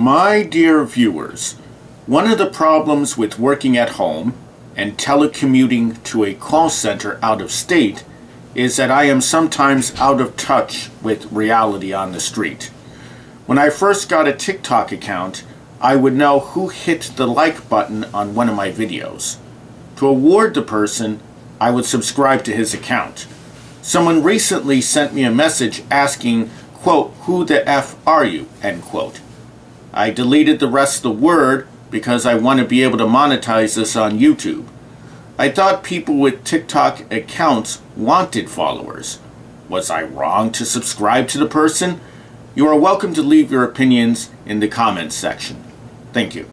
My dear viewers, one of the problems with working at home and telecommuting to a call center out of state is that I am sometimes out of touch with reality on the street. When I first got a TikTok account, I would know who hit the like button on one of my videos. To award the person, I would subscribe to his account. Someone recently sent me a message asking, quote, who the F are you, end quote. I deleted the rest of the word because I want to be able to monetize this on YouTube. I thought people with TikTok accounts wanted followers. Was I wrong to subscribe to the person? You are welcome to leave your opinions in the comments section. Thank you.